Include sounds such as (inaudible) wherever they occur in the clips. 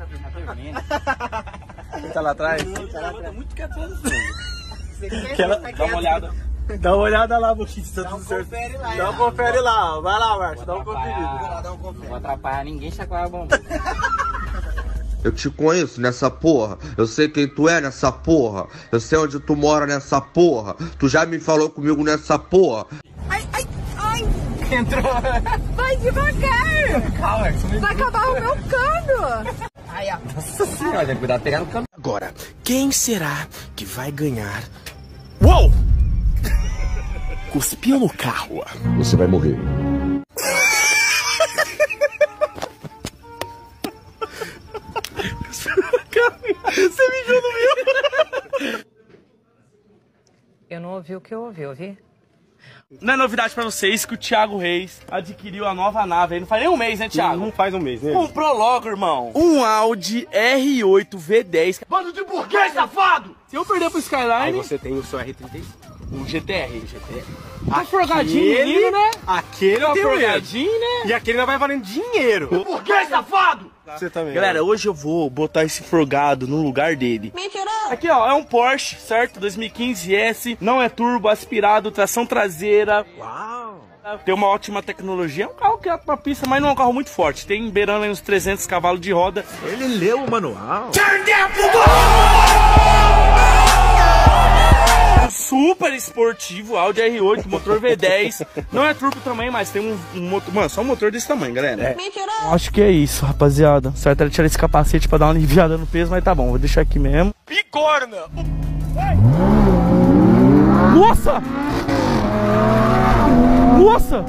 Ele tá dormindo. Ele tá lá atrás? Tá muito quieto. Quer- Dá uma olhada. Dá uma olhada lá, Buquinho, se tá Dá um tudo certo. confere lá. Dá um confere lá, vai lá, Márcio, dá um conferido. Vai lá, dá um Não confere. vou atrapalhar ninguém chacoalhar a bomba. Eu te conheço nessa porra. Eu sei quem tu é nessa porra. Eu sei onde tu mora nessa porra. Tu já me falou comigo nessa porra. Ai, ai, ai! Vai devagar! Calma, Vai acabar o meu cano! Ai, ó. Nossa senhora, tem que cuidar de pegar no cano. Agora, quem será que vai ganhar? Uou! Cuspiu no carro. Você vai morrer. Você mijou no meu. Eu não ouvi o que eu ouvi, ouvi? Não é novidade pra vocês que o Thiago Reis adquiriu a nova nave. Aí não faz nem um mês, né, Thiago? Não faz um mês, né? Comprou logo, irmão. Um Audi R8 V10. Bando de burguês, safado! Se eu perder pro Aí Skyline, você tem o seu R35. o GTR. GT. Tá forgadinho, menino, né? Aquele Tá tenho medo. forgadinho, né? E aquele não vai valendo dinheiro. Burguês, safado! Você também. Galera, hoje eu vou botar esse forgado no lugar dele. Aqui, ó, é um Porsche, certo? 2015 S, não é turbo, aspirado, tração traseira. Uau. Tem uma ótima tecnologia. É um carro que é pra pista, mas não é um carro muito forte. Tem beirando aí uns 300 cavalos de roda. Ele leu o manual. Um super esportivo, Audi R8, motor V10. Não é turbo também, mas tem um, um motor. Mano, só um motor desse tamanho, galera. Acho que é isso, rapaziada. Certo, ele tirar esse capacete pra dar uma aliviada no peso, mas tá bom, vou deixar aqui mesmo. Bigorna. Nossa! Nossa!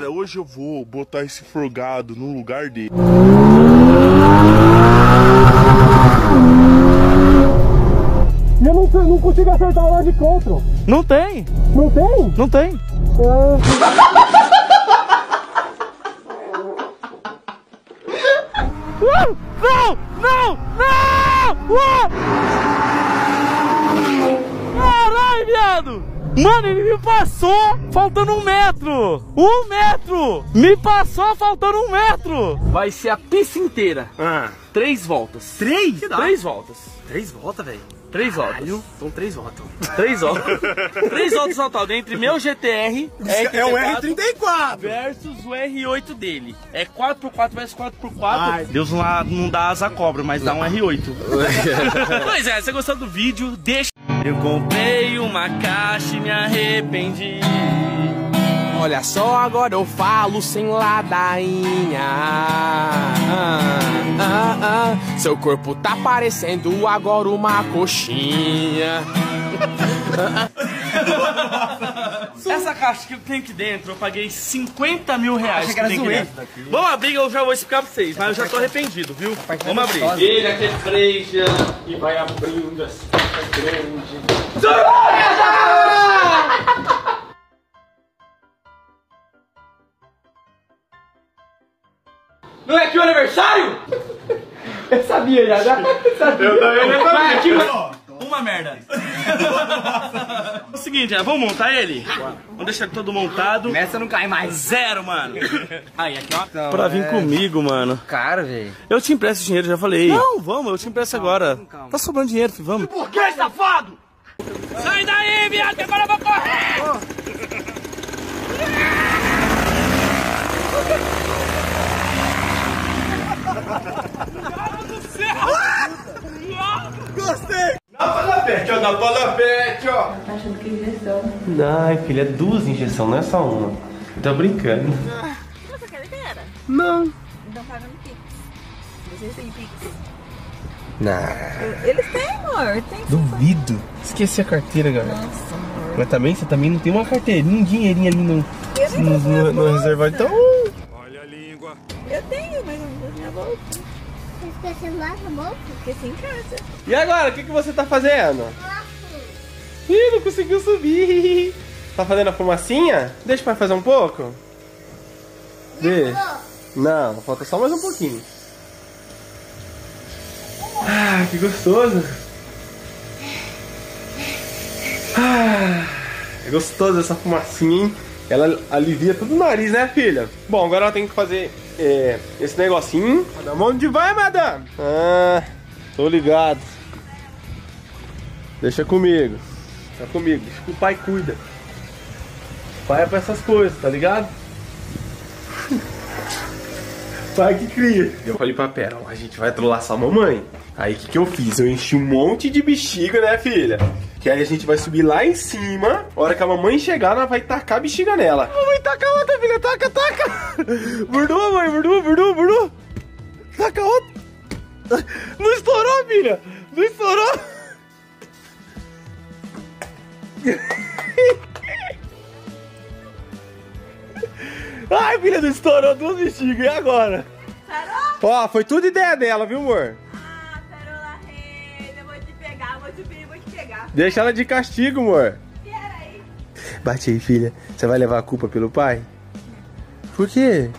Galera, hoje eu vou botar esse forgado no lugar dele. Eu não, não consigo acertar lá de control. Não tem, Não tem? não tem. Uh, não! Não! Não! Caralho, viado! Mano, ele me passou faltando um metro! Um metro! Me passou faltando um metro! Vai ser a pista inteira. Ah. Três voltas. Três? Três voltas. Três voltas, velho. Três voltas. Então três voltas. Três voltas. (laughs) Três voltas no total. Entre meu GTR É o R34 R34. versus o R8 dele. É 4x4 versus 4x4. Ai. Deus não, dá asa cobra, mas dá um R8. (laughs) pois é, se você gostou do vídeo, deixa. Eu comprei uma caixa e me arrependi. Olha só, agora eu falo sem ladainha. Ah, ah, ah. Seu corpo tá parecendo agora uma coxinha. (laughs) (laughs) Essa caixa que tem aqui dentro, eu paguei 50 mil reais. Achei que era dentro. Vamos abrir, eu já vou explicar pra vocês, mas eu já tô arrependido, viu? Vamos abrir. Ele é aquele freja e vai abrindo essa grande. Não é aqui o aniversário? Eu sabia já, já. Sabia. Eu também Vai aqui, uma merda. (laughs) o seguinte, é, vamos montar ele? Vamos deixar ele todo montado. Nessa não cai mais. Zero, mano. Aí, aqui, ó. Pra vir comigo, mano. Caro, velho. Eu te empresto dinheiro, já falei. Não, vamos, eu te empresto agora. calma. Tá sobrando dinheiro, filho, vamos. Por que, safado? Sai daí, viado, que agora eu vou correr! (laughs) Ai, filha, é duas injeções, não é só uma. Tô brincando. Carteira? Não. Então paga no Pix. Vocês têm Pix? Não. Eles têm, amor. Tem sim. Duvido. Esqueci a carteira, galera. Nossa, amor. Mas também, você também não tem uma carteirinha, um dinheirinho ali no, nem no, trouxe minha no, no bolsa. reservado. Então, Eu tenho, mas eu não trouxe minha bolsa. Esquecendo lá na bolsa? Esqueci em casa. e agora, o que, que você tá fazendo? Ih, não conseguiu subir. Tá fazendo a fumacinha? Deixa pra fazer um pouco. Deixa. Não, falta só mais um pouquinho. Ah, que gostoso. Ah, É gostoso essa fumacinha, hein? Ela alivia todo o nariz, né, filha? Bom, agora ela tem que fazer é, esse negocinho. Madame, onde vai, madame? Ah, tô ligado. Deixa comigo. Deixa comigo. Deixa que o pai cuida. O pai é pra essas coisas, tá ligado? (laughs) pai que cria. Eu falei pra Pera, ó, a gente vai trollar sua mamãe. Aí o que, que eu fiz? Eu enchi um monte de bexiga, né, filha? Que aí a gente vai subir lá em cima. A hora que a mamãe chegar, ela vai tacar a bexiga nela. Mamãe, taca outra, filha. Taca, taca. Burdou, mamãe. Burdou, burdou, burdou. Taca outra. Não estourou, filha. Não estourou. Ai, filha, não estourou duas bexigas. E agora? Ó, foi tudo ideia dela, viu, amor? Deixa ela de castigo, amor. Peraí. Bate aí, filha. Você vai levar a culpa pelo pai? Por quê?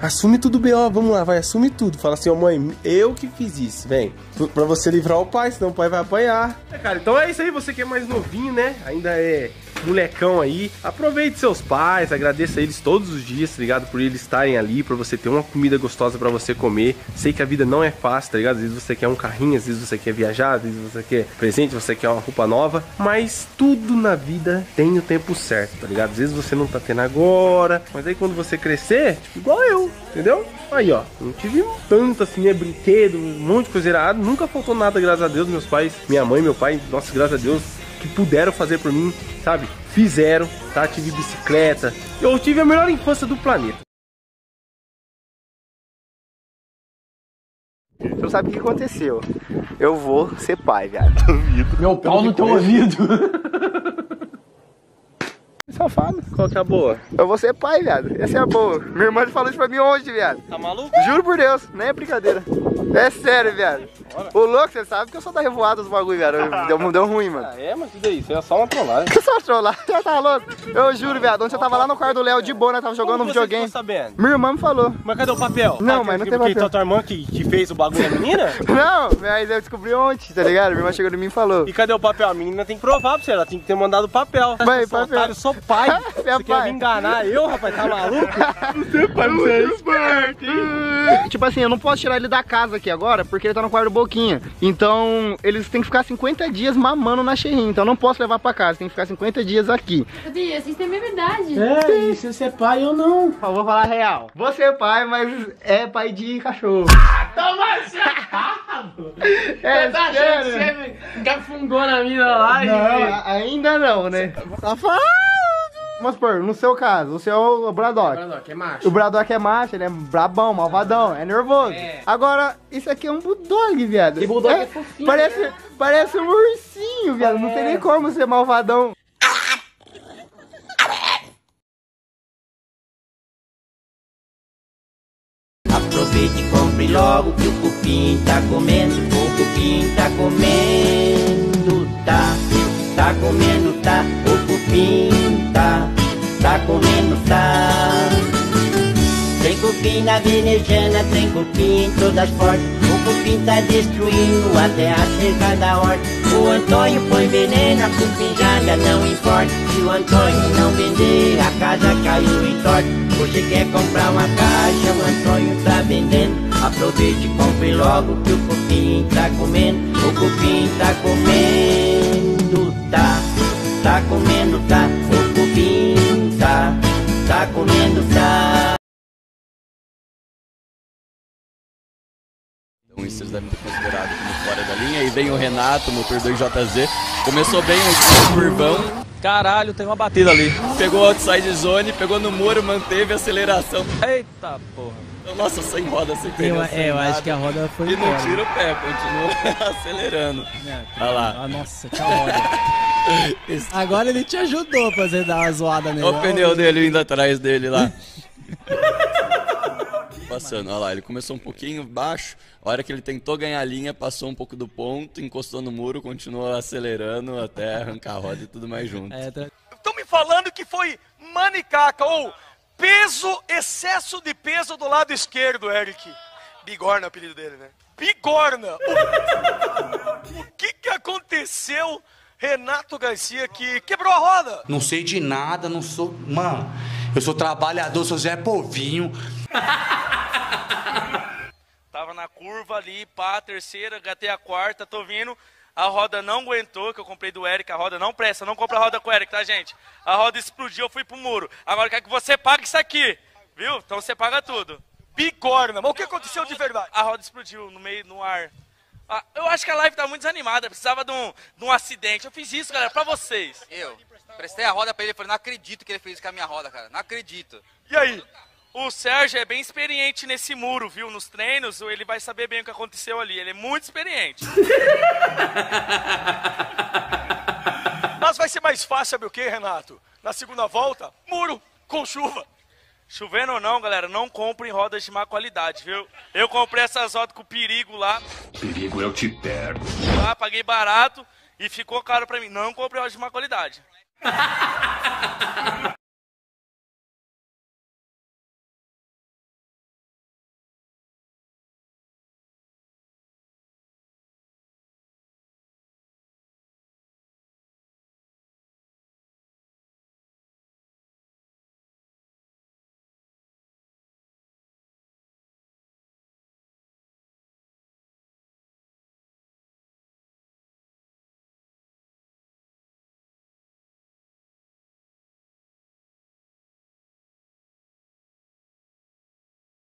Assume tudo, B.O. Vamos lá, vai, assume tudo. Fala assim, ó, mãe, eu que fiz isso, vem. Pra você livrar o pai, senão o pai vai apanhar. É, cara, então é isso aí. Você que é mais novinho, né? Ainda é molecão aí. Aproveite seus pais, agradeça eles todos os dias, tá ligado? Por eles estarem ali, pra você ter uma comida gostosa pra você comer. Sei que a vida não é fácil, tá ligado? Às vezes você quer um carrinho, às vezes você quer viajar, às vezes você quer presente, você quer uma roupa nova. Mas tudo na vida tem o tempo certo, tá ligado? Às vezes você não tá tendo agora, mas aí quando você crescer, tipo, igual eu, entendeu? Aí, ó, não tive tanto assim, né? Brinquedo, um monte de coisa irada. Nunca faltou nada, graças a Deus. Meus pais, minha mãe, meu pai, nossa, graças a Deus, que puderam fazer por mim, sabe? Fizeram, tá? Tive bicicleta. Eu tive a melhor infância do planeta. Você não sabe o que aconteceu. Eu vou ser pai, viado. Meu pau no teu ouvido. Safado. Qual que é a boa? Eu vou ser pai, viado. Essa é a boa. Minha irmã falou isso pra mim hoje, viado. Tá maluco? Juro por Deus, nem é brincadeira. É sério, viado. Ô louco, você sabe que eu sou da revoada dos bagulho, viado. Deu, deu (laughs) ruim, mano. Ah, é, mas isso daí, isso é só uma trollagem. Que (laughs) só trollar, já (laughs) tá louco. Eu juro, viado. Ontem eu tava lá no quarto do Léo de boa, né? Tava jogando um Como você videogame. sabendo? Minha irmã me falou. Mas cadê o papel? Não, Ah, mas não que- tem porque papel. tua irmã que, que fez o bagulho da menina? Não, mas eu descobri ontem, tá ligado? Minha irmã chegou em mim e falou. E cadê o papel? A menina tem que provar pra você, ela tem que ter mandado o papel. Vai, sou papel. otário, eu sou pai. (laughs) Meu você quer pai. me enganar eu, rapaz? Tá maluco? Você pai, você é esperto, hein? Tipo assim, eu não posso tirar ele da casa aqui agora, porque ele tá no quarto do Boquinha. Então, eles têm que ficar 50 dias mamando na xerrinha. Então, eu não posso levar pra casa, tem que ficar 50 dias aqui. Dias, isso é minha verdade. É, e se você é pai ou não? Eu vou falar a real. Você é pai, mas é pai de cachorro. Toma chapado! É tá sério? achando que você gafungou na mina lá Não, e... ainda não, né? Safado! Vamos supor, no seu caso, o seu é o Braddock. Braddock, é macho. O Braddock é macho, ele é brabão, malvadão, é nervoso. É. Agora, isso aqui é um bulldog, viado. E bulldog é fofinho, Parece, né? parece um ursinho, viado. Não tem nem como ser malvadão. Aproveite e compre logo que o cupim tá comendo, o cupim tá comendo, tá, tá comendo, tá, tá, tá comendo, tá. Tem cupim na venejana, tem cupim em todas as portas, o cupim tá destruindo até a cerca da horta. O Antônio põe veneno, a cupinjada não importa, se o Antônio não vender, a casa caiu em torta. Você quer comprar uma caixa, o Antônio tá vendendo. Aproveite e compre logo que o cupim tá comendo. O cupim tá comendo, tá, tá comendo, tá. O cupim tá, comendo, tá. Então isso eles devem ter considerado como fora da linha. E vem o Renato, motor 2JZ. Começou bem o curvão. Caralho, tem uma batida ali. Pegou o outside zone, pegou no muro, manteve a aceleração. Eita porra. Nossa, sem roda, sem pneu. Eu- é, eu acho que a roda foi E não tira o pé, continua (laughs) acelerando. Olha lá. Ah, nossa, tchau, roda. Agora ele te ajudou pra você dar uma zoada nele. Olha o pneu dele indo atrás dele lá. (laughs) Passando, olha lá, ele começou um pouquinho baixo. A hora que ele tentou ganhar a linha, passou um pouco do ponto, encostou no muro, continuou acelerando até arrancar a roda e tudo mais junto. Estão me falando que foi manicaca ou peso, excesso de peso do lado esquerdo, Eric. Bigorna é o apelido dele, né? Bigorna! O, o que que aconteceu Renato Garcia que quebrou a roda. Não sei de nada, não sou. Mano, eu sou trabalhador, sou Zé Povinho. (laughs) Tava na curva ali, pá, terceira, gatei a quarta, tô vindo. A roda não aguentou, que eu comprei do Eric, a roda não presta, não compra a roda com o Eric, tá, gente? A roda explodiu, eu fui pro muro. Agora quer que você pague isso aqui, viu? Então você paga tudo. Bigorna, mas o que aconteceu de verdade? A roda explodiu no meio, no ar. Ah, eu acho que a live tá muito desanimada, precisava de um, de um acidente. Eu fiz isso, galera, pra vocês. Eu prestei a roda pra ele, falei, não acredito que ele fez isso com a minha roda, cara, não acredito. E aí? O Sérgio é bem experiente nesse muro, viu? Nos treinos, ele vai saber bem o que aconteceu ali. Ele é muito experiente. (laughs) Mas vai ser mais fácil, sabe o que, Renato? Na segunda volta, muro com chuva. Chovendo ou não, galera, não comprem rodas de má qualidade, viu? Eu comprei essas rodas com perigo lá. Perigo eu te pego. Lá, paguei barato e ficou caro pra mim. Não comprei rodas de má qualidade. (laughs)